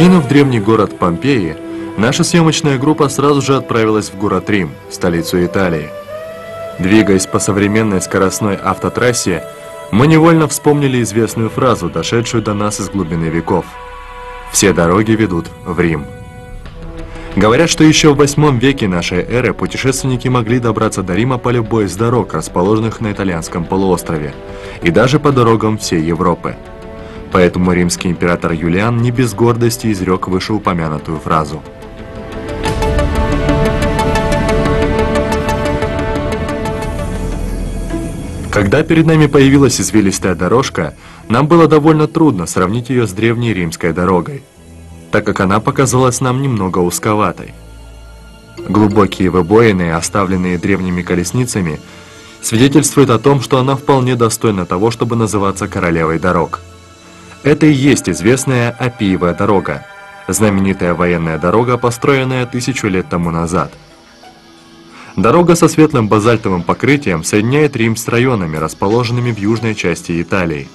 Покинув древний город Помпеи, наша съемочная группа сразу же отправилась в город Рим, столицу Италии. Двигаясь по современной скоростной автотрассе, мы невольно вспомнили известную фразу, дошедшую до нас из глубины веков. «Все дороги ведут в Рим». Говорят, что еще в 8 веке нашей эры путешественники могли добраться до Рима по любой из дорог, расположенных на итальянском полуострове, и даже по дорогам всей Европы. Поэтому римский император Юлиан не без гордости изрек вышеупомянутую фразу. Когда перед нами появилась извилистая дорожка, нам было довольно трудно сравнить ее с древней римской дорогой – так как она показалась нам немного узковатой. Глубокие выбоины, оставленные древними колесницами, свидетельствуют о том, что она вполне достойна того, чтобы называться королевой дорог. Это и есть известная Апиевая дорога, знаменитая военная дорога, построенная тысячу лет тому назад. Дорога со светлым базальтовым покрытием соединяет Рим с районами, расположенными в южной части Италии.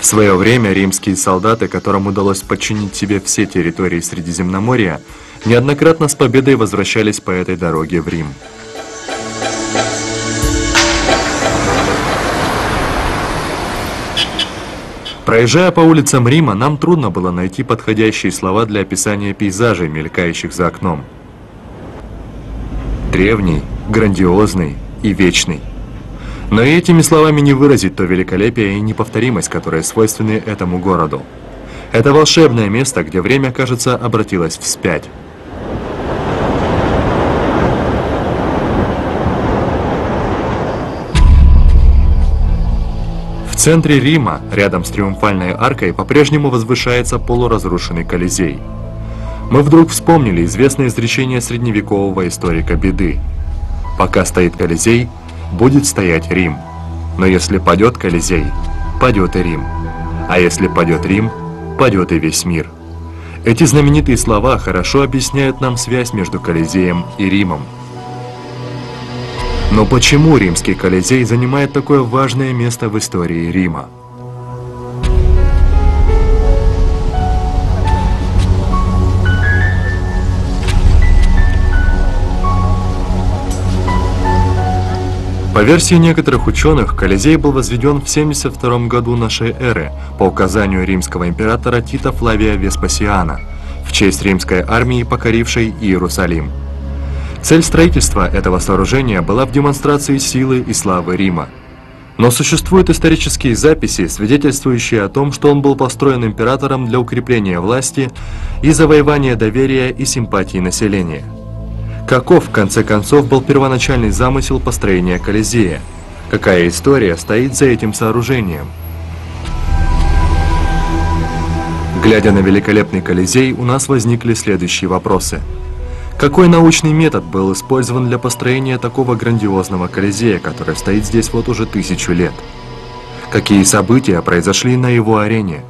В свое время римские солдаты, которым удалось подчинить себе все территории Средиземноморья, неоднократно с победой возвращались по этой дороге в Рим. Проезжая по улицам Рима, нам трудно было найти подходящие слова для описания пейзажей, мелькающих за окном. Древний, грандиозный и вечный. Но и этими словами не выразить то великолепие и неповторимость, которые свойственны этому городу. Это волшебное место, где время, кажется, обратилось вспять. Центре Рима, рядом с Триумфальной аркой, по-прежнему возвышается полуразрушенный Колизей. Мы вдруг вспомнили известное изречение средневекового историка Беды. «Пока стоит Колизей, будет стоять Рим. Но если падет Колизей, падет и Рим. А если падет Рим, падет и весь мир. Эти знаменитые слова хорошо объясняют нам связь между Колизеем и Римом. Но почему римский Колизей занимает такое важное место в истории Рима? По версии некоторых ученых, Колизей был возведен в 72 году нашей эры по указанию римского императора Тита Флавия Веспасиана в честь римской армии, покорившей Иерусалим. Цель строительства этого сооружения была в демонстрации силы и славы Рима. Но существуют исторические записи, свидетельствующие о том, что он был построен императором для укрепления власти и завоевания доверия и симпатии населения. Каков, в конце концов, был первоначальный замысел построения Колизея? Какая история стоит за этим сооружением? Глядя на великолепный Колизей, у нас возникли следующие вопросы. Какой научный метод был использован для построения такого грандиозного Колизея, который стоит здесь вот уже тысячу лет? Какие события произошли на его арене?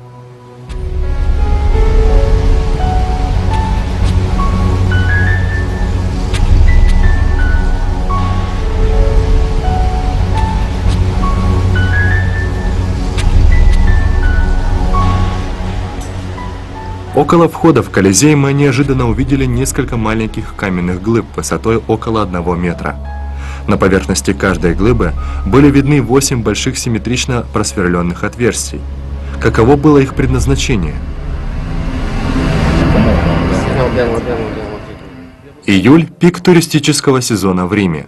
Около входа в Колизей мы неожиданно увидели несколько маленьких каменных глыб высотой около одного метра. На поверхности каждой глыбы были видны восемь больших симметрично просверленных отверстий. Каково было их предназначение? Июль – пик туристического сезона в Риме.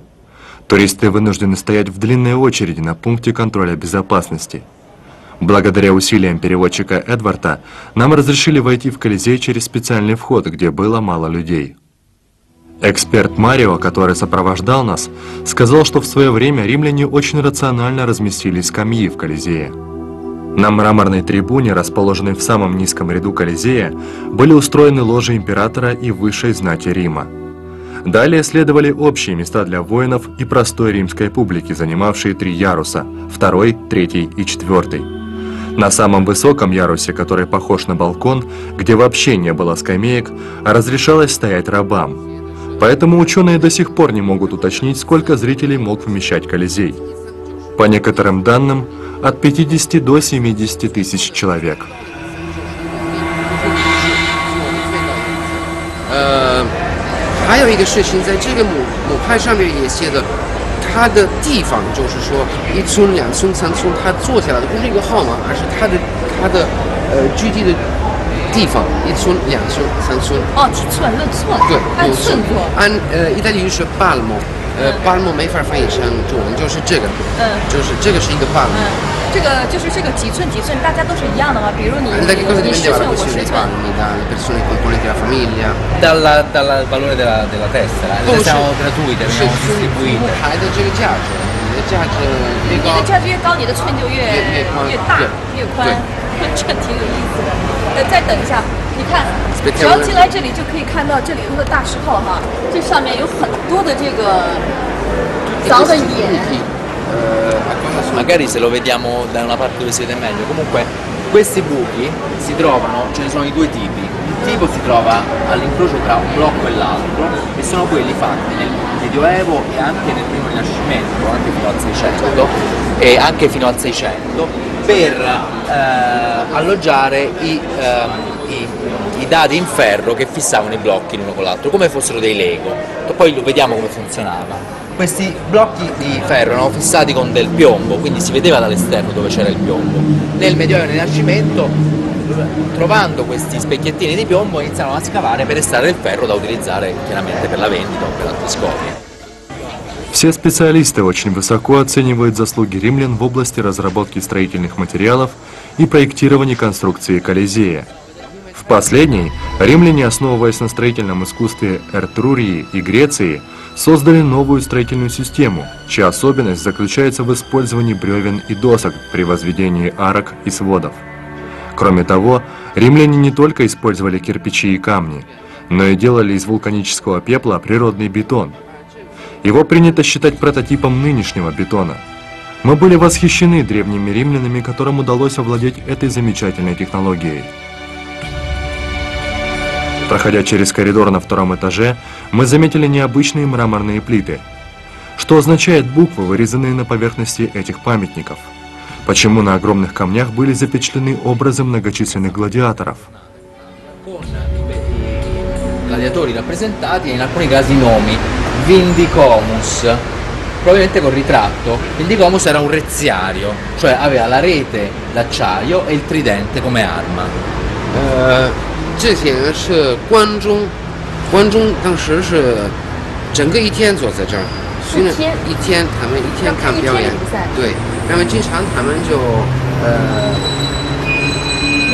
Туристы вынуждены стоять в длинной очереди на пункте контроля безопасности – Благодаря усилиям переводчика Эдварда, нам разрешили войти в Колизей через специальный вход, где было мало людей. Эксперт Марио, который сопровождал нас, сказал, что в свое время римляне очень рационально разместили скамьи в Колизее. На мраморной трибуне, расположенной в самом низком ряду Колизея, были устроены ложи императора и высшей знати Рима. Далее следовали общие места для воинов и простой римской публики, занимавшие три яруса – второй, третий и четвертый. На самом высоком ярусе, который похож на балкон, где вообще не было скамеек, разрешалось стоять рабам. Поэтому ученые до сих пор не могут уточнить, сколько зрителей мог вмещать Колизей. По некоторым данным, от 50 до 70 тысяч человек. 呃，还有一个事情，在这个母母牌上面也写的， 它的地方就是说一村、两村、三村，它做下来的不是一个号码，而是它的它的呃具体的地方，一村、两村、三村。哦，对，按有寸做。按呃意大利语是 palmo，呃 palmo 没法翻译成中文，就是这个，嗯就是这个是一个 palmo。嗯，这个就是这个几寸几寸，大家都是一样的吗？比如你你 Oh, 的这个价值，你的价值越你高的，价值越高，你的寸就越越越宽越大越宽对，这挺有意思的。呃，再等一下，你看， Aspettiamo 只要进来这里就可以看到这里头的大石头哈，这上面有很多的这个 E 凿的 questi 眼。 buchi, eh, a cosa sono? Magari se lo vediamo da una parte dove si vede meglio. Comunque questi buchi si trovano, ce ne sono di due tipi. Un tipo si trova all'incrocio tra un blocco e l'altro e sono quelli fatti nel Medioevo e anche nel primo Rinascimento, anche fino al 600 e anche fino al 600 per eh, alloggiare i, ehm, i- i dadi in ferro che fissavano i blocchi l'uno con l'altro, come fossero dei Lego. Poi lo vediamo come funzionava. Questi blocchi di ferro erano fissati con del piombo, quindi si vedeva dall'esterno dove c'era il piombo. Nel Medioevo e nel Rinascimento, trovando questi specchiettini di piombo, iniziarono a scavare per estrarre il ferro da utilizzare chiaramente per la vendita o per altri scopi. Все специалисты очень высоко оценивают заслуги римлян в области разработки строительных материалов и проектирования конструкции Колизея. В последней римляне, основываясь на строительном искусстве Эртрурии и Греции, создали новую строительную систему, чья особенность заключается в использовании бревен и досок при возведении арок и сводов. Кроме того, римляне не только использовали кирпичи и камни, но и делали из вулканического пепла природный бетон – его принято считать прототипом нынешнего бетона. Мы были восхищены древними римлянами, которым удалось овладеть этой замечательной технологией. Проходя через коридор на втором этаже, мы заметили необычные мраморные плиты. Что означает буквы, вырезанные на поверхности этих памятников? Почему на огромных камнях были запечатлены образы многочисленных гладиаторов? gladiatori rappresentati in alcuni casi Vindicomus probabilmente col ritratto Vindicomus era un rezziario cioè aveva la rete d'acciaio e il tridente come arma 呃，这些人是关中，关中当时是整个一天坐在这儿，所以呢一天一天他们一天要看一看表演天的比赛，对，然后经常他们就呃没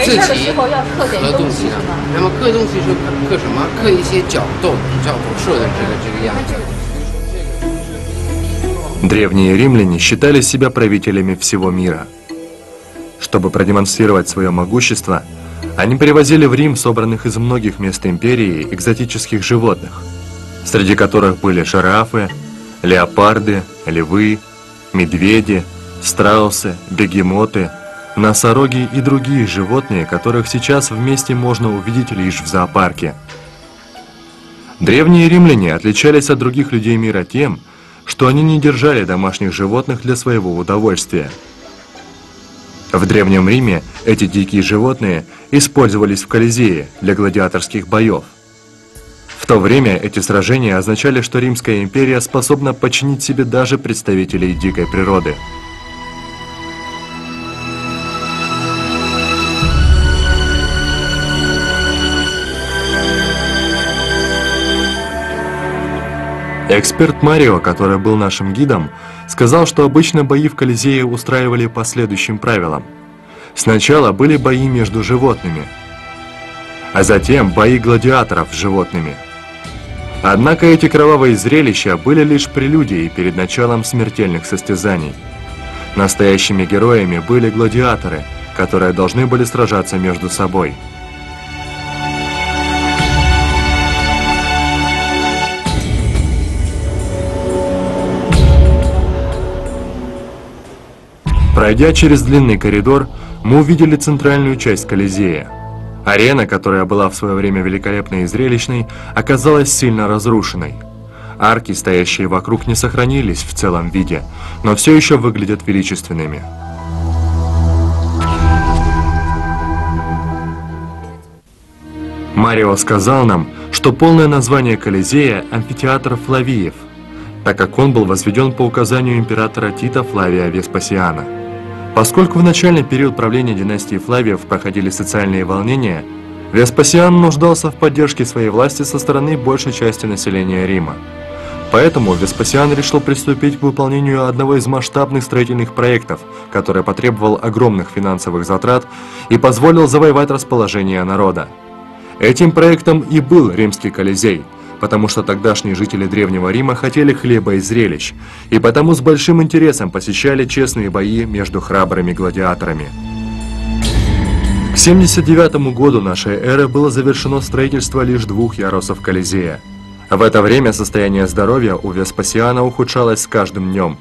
自己事儿的时候要刻点刻东东西呢西是吗？，那么刻东西是刻刻什么？刻一些角斗，角斗射的这个这个样子。 Древние римляне считали себя правителями всего мира. Чтобы продемонстрировать свое могущество, они привозили в Рим собранных из многих мест империи экзотических животных, среди которых были жирафы, леопарды, львы, медведи, страусы, бегемоты, носороги и другие животные, которых сейчас вместе можно увидеть лишь в зоопарке. Древние римляне отличались от других людей мира тем, что они не держали домашних животных для своего удовольствия. В Древнем Риме эти дикие животные использовались в Колизее для гладиаторских боев. В то время эти сражения означали, что Римская империя способна подчинить себе даже представителей дикой природы. Эксперт Марио, который был нашим гидом, сказал, что обычно бои в Колизее устраивали по следующим правилам. Сначала были бои между животными, а затем бои гладиаторов с животными. Однако эти кровавые зрелища были лишь прелюдией перед началом смертельных состязаний. Настоящими героями были гладиаторы, которые должны были сражаться между собой. Пройдя через длинный коридор, мы увидели центральную часть Колизея. Арена, которая была в свое время великолепной и зрелищной, оказалась сильно разрушенной. Арки, стоящие вокруг, не сохранились в целом виде, но все еще выглядят величественными. Марио сказал нам, что полное название Колизея – амфитеатр Флавиев, так как он был возведен по указанию императора Тита Флавия Веспасиана. Поскольку в начальный период правления династии Флавиев проходили социальные волнения, Веспасиан нуждался в поддержке своей власти со стороны большей части населения Рима. Поэтому Веспасиан решил приступить к выполнению одного из масштабных строительных проектов, который потребовал огромных финансовых затрат и позволил завоевать расположение народа. Этим проектом и был Римский Колизей, потому что тогдашние жители Древнего Рима хотели хлеба и зрелищ, и потому с большим интересом посещали честные бои между храбрыми гладиаторами. К 79 году нашей эры было завершено строительство лишь двух ярусов Колизея. В это время состояние здоровья у Веспасиана ухудшалось с каждым днем.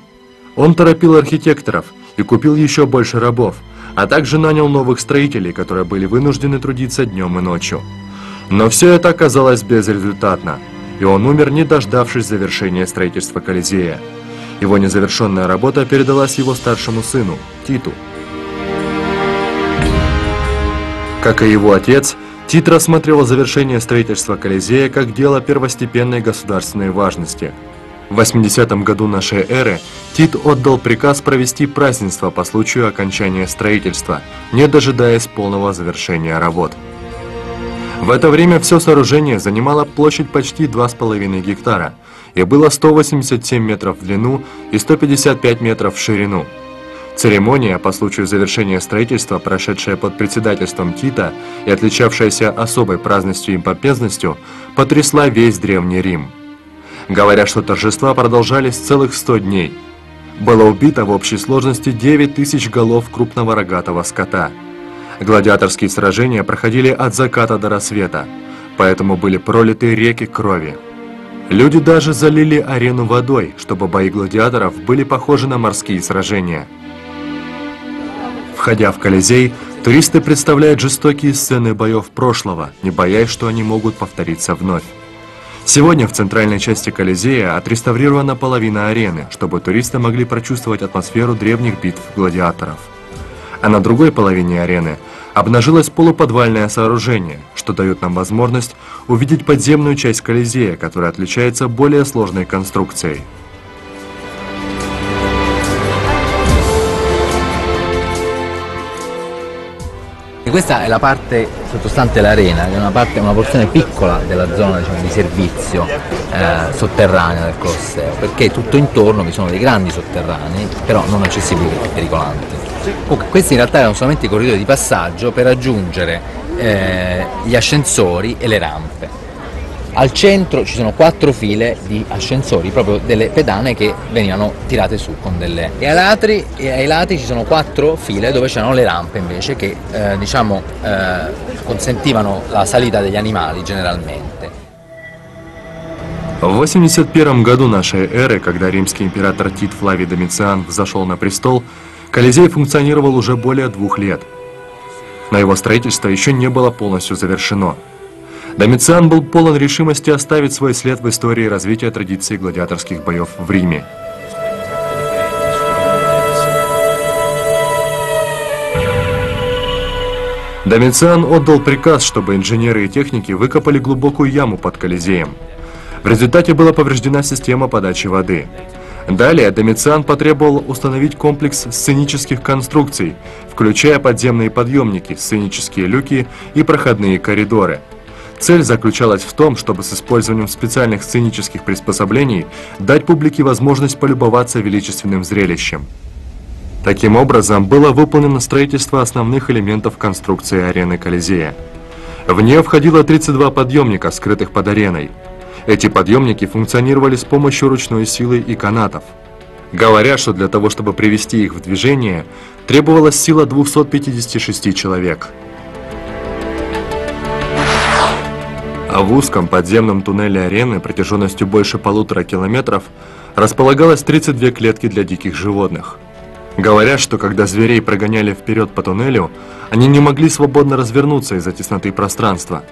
Он торопил архитекторов и купил еще больше рабов, а также нанял новых строителей, которые были вынуждены трудиться днем и ночью. Но все это оказалось безрезультатно, и он умер, не дождавшись завершения строительства Колизея. Его незавершенная работа передалась его старшему сыну, Титу. Как и его отец, Тит рассматривал завершение строительства Колизея как дело первостепенной государственной важности. В 80 году нашей эры Тит отдал приказ провести празднество по случаю окончания строительства, не дожидаясь полного завершения работ. В это время все сооружение занимало площадь почти 2,5 гектара и было 187 метров в длину и 155 метров в ширину. Церемония по случаю завершения строительства, прошедшая под председательством Тита и отличавшаяся особой праздностью и помпезностью, потрясла весь Древний Рим. Говорят, что торжества продолжались целых 100 дней. Было убито в общей сложности 9 тысяч голов крупного рогатого скота. Гладиаторские сражения проходили от заката до рассвета, поэтому были пролиты реки крови. Люди даже залили арену водой, чтобы бои гладиаторов были похожи на морские сражения – Входя в Колизей, туристы представляют жестокие сцены боев прошлого, не боясь, что они могут повториться вновь. Сегодня в центральной части Колизея отреставрирована половина арены, чтобы туристы могли прочувствовать атмосферу древних битв гладиаторов. А на другой половине арены обнажилось полуподвальное сооружение, что дает нам возможность увидеть подземную часть Колизея, которая отличается более сложной конструкцией. Questa è la parte sottostante l'arena, che è una, parte, una porzione piccola della zona diciamo, di servizio eh, sotterranea del Colosseo, perché tutto intorno vi sono dei grandi sotterranei, però non accessibili e pericolanti. Comunque, questi in realtà erano solamente i corridoi di passaggio per raggiungere eh, gli ascensori e le rampe. Al centro ci sono quattro file di ascensori, proprio delle pedane che venivano tirate su con delle... E ai lati, e ai lati ci sono quattro file dove c'erano le rampe invece che eh, diciamo, eh, consentivano la salita degli animali generalmente. В 81 году нашей эры, когда римский император Тит Флавий Домициан взошел на престол, Колизей функционировал уже более двух лет. Но его строительство еще не было полностью завершено – Домициан был полон решимости оставить свой след в истории развития традиции гладиаторских боев в Риме. Домициан отдал приказ, чтобы инженеры и техники выкопали глубокую яму под Колизеем. В результате была повреждена система подачи воды. Далее Домициан потребовал установить комплекс сценических конструкций, включая подземные подъемники, сценические люки и проходные коридоры – Цель заключалась в том, чтобы с использованием специальных сценических приспособлений дать публике возможность полюбоваться величественным зрелищем. Таким образом, было выполнено строительство основных элементов конструкции арены Колизея. В нее входило 32 подъемника, скрытых под ареной. Эти подъемники функционировали с помощью ручной силы и канатов. Говорят, что для того, чтобы привести их в движение, требовалась сила 256 человек – А в узком подземном туннеле арены протяженностью больше полутора километров располагалось 32 клетки для диких животных. Говорят, что когда зверей прогоняли вперед по туннелю, они не могли свободно развернуться из-за тесноты пространства.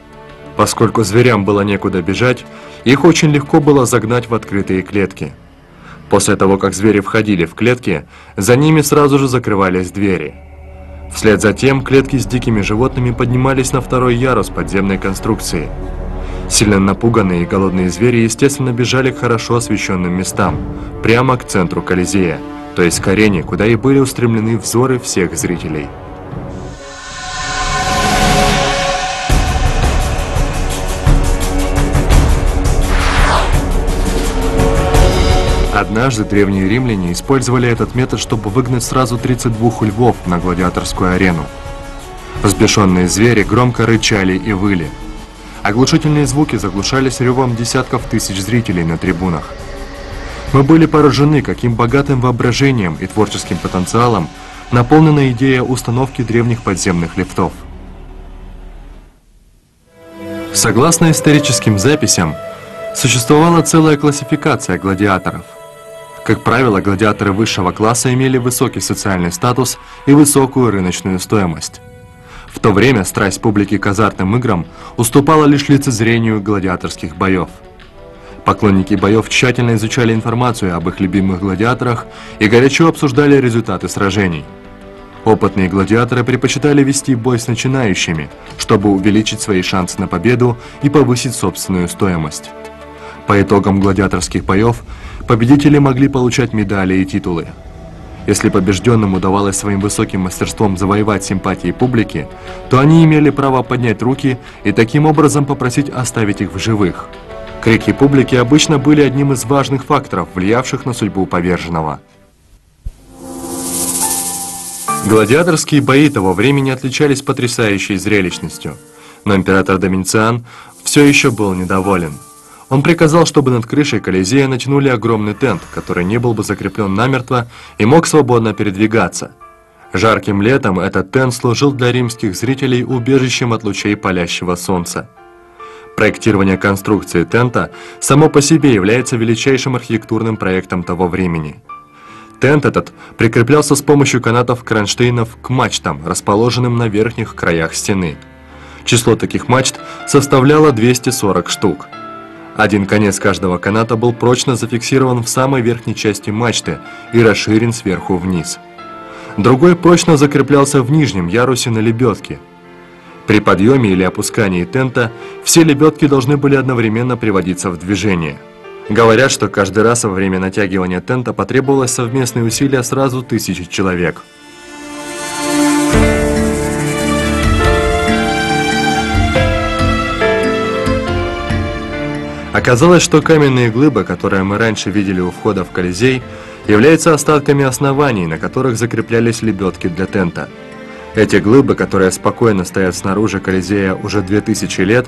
Поскольку зверям было некуда бежать, их очень легко было загнать в открытые клетки. После того, как звери входили в клетки, за ними сразу же закрывались двери. Вслед за тем клетки с дикими животными поднимались на второй ярус подземной конструкции – Сильно напуганные и голодные звери, естественно, бежали к хорошо освещенным местам, прямо к центру Колизея, то есть к арене, куда и были устремлены взоры всех зрителей. Однажды древние римляне использовали этот метод, чтобы выгнать сразу 32 львов на гладиаторскую арену. Взбешенные звери громко рычали и выли. Оглушительные звуки заглушались ревом десятков тысяч зрителей на трибунах. Мы были поражены, каким богатым воображением и творческим потенциалом наполнена идея установки древних подземных лифтов. Согласно историческим записям, существовала целая классификация гладиаторов – как правило, гладиаторы высшего класса имели высокий социальный статус и высокую рыночную стоимость. В то время страсть публики к азартным играм уступала лишь лицезрению гладиаторских боев. Поклонники боев тщательно изучали информацию об их любимых гладиаторах и горячо обсуждали результаты сражений. Опытные гладиаторы предпочитали вести бой с начинающими, чтобы увеличить свои шансы на победу и повысить собственную стоимость. По итогам гладиаторских боев Победители могли получать медали и титулы. Если побежденным удавалось своим высоким мастерством завоевать симпатии публики, то они имели право поднять руки и таким образом попросить оставить их в живых. Крики публики обычно были одним из важных факторов, влиявших на судьбу поверженного. Гладиаторские бои того времени отличались потрясающей зрелищностью, но император Домициан все еще был недоволен – он приказал, чтобы над крышей Колизея натянули огромный тент, который не был бы закреплен намертво и мог свободно передвигаться. Жарким летом этот тент служил для римских зрителей убежищем от лучей палящего солнца. Проектирование конструкции тента само по себе является величайшим архитектурным проектом того времени. Тент этот прикреплялся с помощью канатов кронштейнов к мачтам, расположенным на верхних краях стены. Число таких мачт составляло 240 штук. Один конец каждого каната был прочно зафиксирован в самой верхней части мачты и расширен сверху вниз. Другой прочно закреплялся в нижнем ярусе на лебедке. При подъеме или опускании тента все лебедки должны были одновременно приводиться в движение. Говорят, что каждый раз во время натягивания тента потребовалось совместные усилия сразу тысячи человек. Оказалось, что каменные глыбы, которые мы раньше видели у входа в Колизей, являются остатками оснований, на которых закреплялись лебедки для тента. Эти глыбы, которые спокойно стоят снаружи Колизея уже 2000 лет,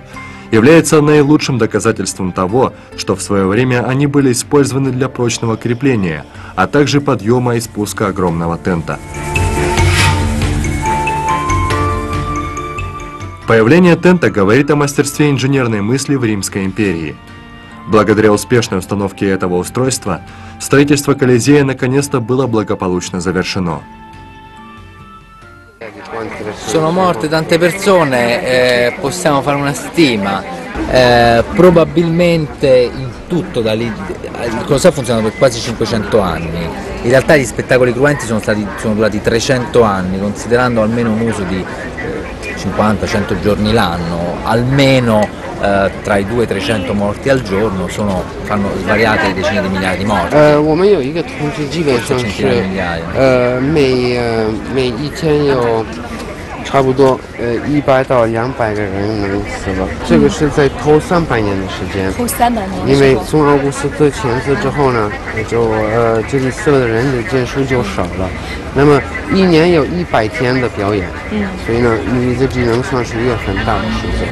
являются наилучшим доказательством того, что в свое время они были использованы для прочного крепления, а также подъема и спуска огромного тента. Появление тента говорит о мастерстве инженерной мысли в Римской империи – Благодаря успешной установке этого устройства, строительство Колизея наконец-то было благополучно завершено. Sono morte tante persone, eh, possiamo fare una stima, eh, probabilmente in tutto da lì, il Colosseo ha funzionato per quasi 500 anni, in realtà gli spettacoli cruenti sono, stati, sono durati 300 anni, considerando almeno un uso di eh, 50-100 giorni l'anno, almeno eh, tra i 200 e 300 morti al giorno sono, fanno svariate decine di migliaia di morti. 呃，我们有一个统计，基本上是呃每呃每一天有 差不多呃一百到两百个人能死了，这个是在头三百年的时间。头三百年。因为从奥古斯都签字之后呢，也就呃这里死了的人的件数就少了。那么一年有一百天的表演，嗯，所以呢，你这只能算是一个很大的数字。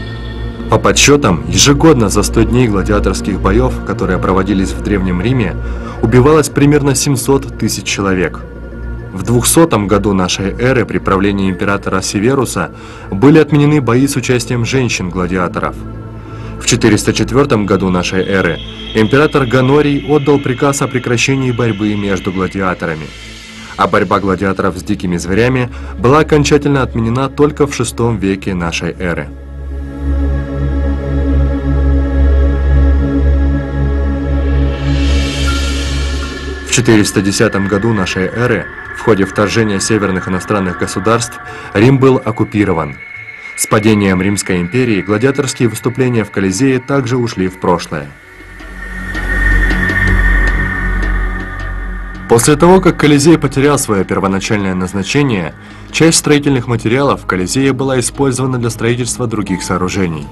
По подсчетам, ежегодно за 100 дней гладиаторских боев, которые проводились в Древнем Риме, убивалось примерно 700 тысяч человек. в 200 году нашей эры при правлении императора Северуса были отменены бои с участием женщин-гладиаторов. В 404 году нашей эры император Ганорий отдал приказ о прекращении борьбы между гладиаторами. А борьба гладиаторов с дикими зверями была окончательно отменена только в VI веке нашей эры. В 410 году нашей эры, ходе вторжения северных иностранных государств, Рим был оккупирован. С падением Римской империи гладиаторские выступления в Колизее также ушли в прошлое. После того, как Колизей потерял свое первоначальное назначение, часть строительных материалов в Колизее была использована для строительства других сооружений.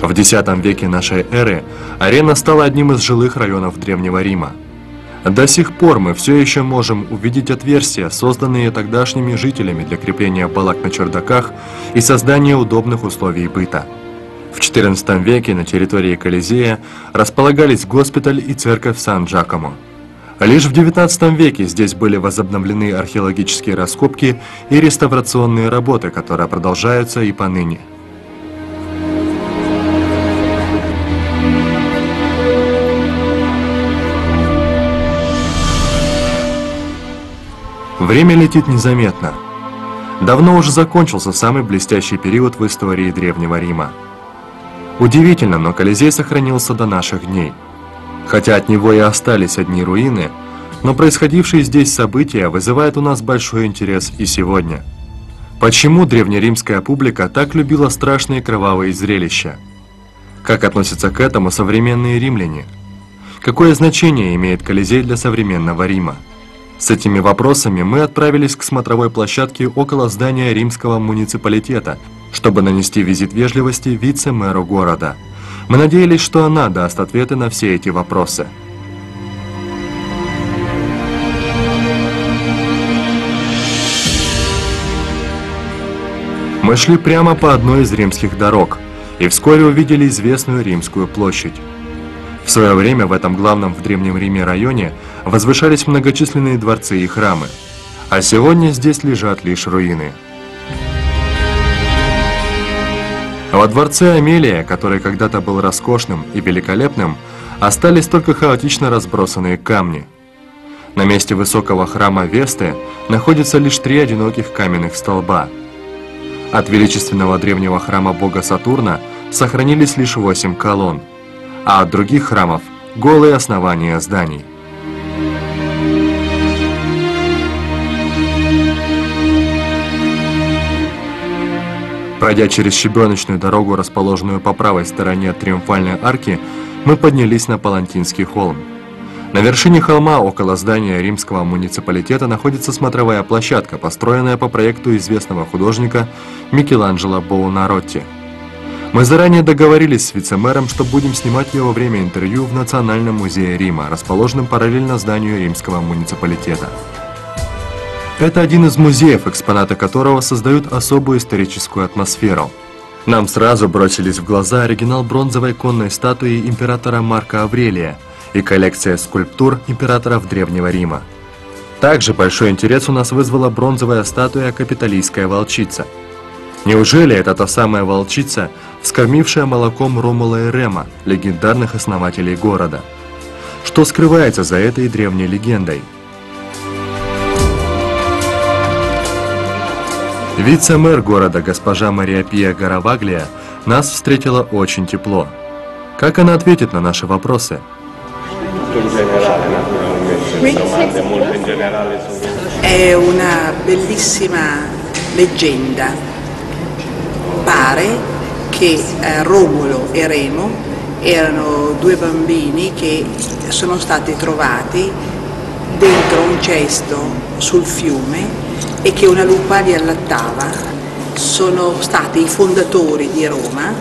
В X веке нашей эры арена стала одним из жилых районов Древнего Рима. До сих пор мы все еще можем увидеть отверстия, созданные тогдашними жителями для крепления балок на чердаках и создания удобных условий быта. В XIV веке на территории Колизея располагались госпиталь и церковь Сан-Джакомо. Лишь в XIX веке здесь были возобновлены археологические раскопки и реставрационные работы, которые продолжаются и поныне. Время летит незаметно. Давно уже закончился самый блестящий период в истории Древнего Рима. Удивительно, но Колизей сохранился до наших дней. Хотя от него и остались одни руины, но происходившие здесь события вызывают у нас большой интерес и сегодня. Почему древнеримская публика так любила страшные кровавые зрелища? Как относятся к этому современные римляне? Какое значение имеет Колизей для современного Рима? С этими вопросами мы отправились к смотровой площадке около здания римского муниципалитета, чтобы нанести визит вежливости вице-мэру города. Мы надеялись, что она даст ответы на все эти вопросы. Мы шли прямо по одной из римских дорог и вскоре увидели известную римскую площадь. В свое время в этом главном в Древнем Риме районе возвышались многочисленные дворцы и храмы, а сегодня здесь лежат лишь руины. Во дворце Амелия, который когда-то был роскошным и великолепным, остались только хаотично разбросанные камни. На месте высокого храма Весты находится лишь три одиноких каменных столба. От величественного древнего храма бога Сатурна сохранились лишь восемь колонн а от других храмов – голые основания зданий. Пройдя через щебеночную дорогу, расположенную по правой стороне Триумфальной арки, мы поднялись на Палантинский холм. На вершине холма, около здания римского муниципалитета, находится смотровая площадка, построенная по проекту известного художника Микеланджело Боунаротти – мы заранее договорились с вице-мэром, что будем снимать его во время интервью в Национальном музее Рима, расположенном параллельно зданию римского муниципалитета. Это один из музеев, экспонаты которого создают особую историческую атмосферу. Нам сразу бросились в глаза оригинал бронзовой конной статуи императора Марка Аврелия и коллекция скульптур императоров Древнего Рима. Также большой интерес у нас вызвала бронзовая статуя «Капитолийская волчица». Неужели это та самая волчица, скормившая молоком Ромула и Рема, легендарных основателей города. Что скрывается за этой древней легендой? Вице-мэр города госпожа Мария Пия Гараваглия нас встретила очень тепло. Как она ответит на наши вопросы? Eh, e erano due bambini che sono stati trovati dentro un cesto sul fiume e che una lupa li allattava. Sono stati i fondatori di Roma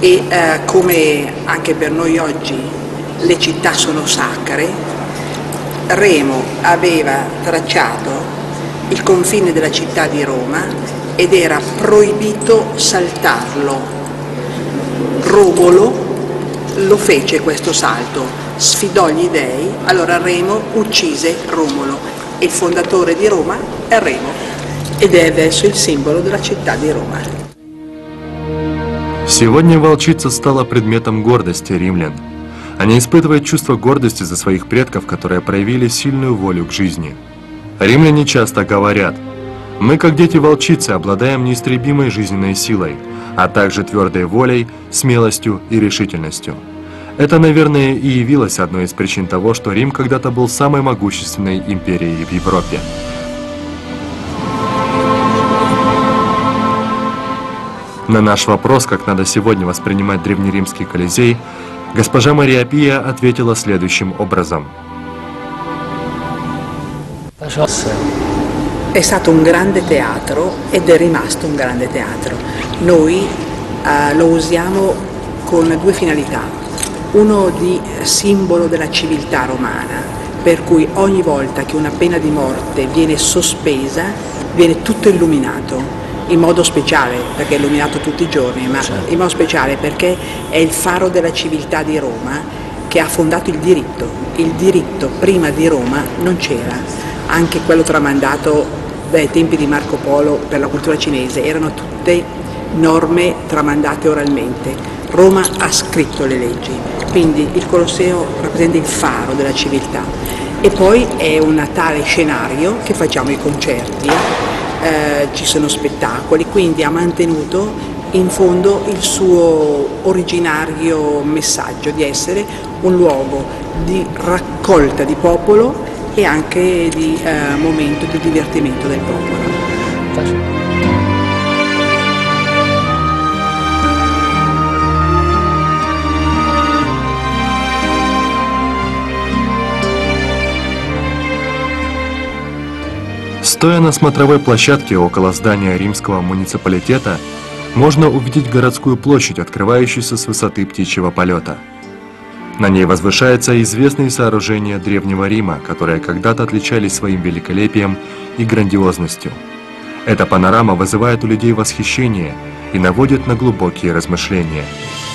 e eh, come anche per noi oggi le città sono sacre, Remo aveva tracciato il confine della città di Roma ed era proibito saltarlo. Romolo lo fece questo salto, sfidò gli dei, allora Remo uccise Romolo. Il fondatore di Roma è Remo ed è adesso il simbolo della città di Roma. Сегодня волчица стала предметом гордости римлян. Они испытывают чувство гордости за своих предков, которые проявили сильную волю к жизни. Римляне часто говорят – мы, как дети волчицы, обладаем неистребимой жизненной силой, а также твердой волей, смелостью и решительностью. Это, наверное, и явилось одной из причин того, что Рим когда-то был самой могущественной империей в Европе. На наш вопрос, как надо сегодня воспринимать древнеримский Колизей, госпожа Мария Пия ответила следующим образом. È stato un grande teatro ed è rimasto un grande teatro. Noi eh, lo usiamo con due finalità. Uno di simbolo della civiltà romana, per cui ogni volta che una pena di morte viene sospesa viene tutto illuminato in modo speciale, perché è illuminato tutti i giorni, ma in modo speciale perché è il faro della civiltà di Roma che ha fondato il diritto. Il diritto prima di Roma non c'era, anche quello tramandato dai tempi di Marco Polo per la cultura cinese, erano tutte norme tramandate oralmente. Roma ha scritto le leggi, quindi il Colosseo rappresenta il faro della civiltà. E poi è un tale scenario che facciamo i concerti, eh, ci sono spettacoli, quindi ha mantenuto in fondo il suo originario messaggio di essere un luogo di raccolta di popolo e anche di eh, momento di divertimento del popolo. Стоя на смотровой площадке около здания римского муниципалитета, можно увидеть городскую площадь, открывающуюся с высоты птичьего полета. На ней возвышается известные сооружения Древнего Рима, которые когда-то отличались своим великолепием и грандиозностью. Эта панорама вызывает у людей восхищение и наводит на глубокие размышления –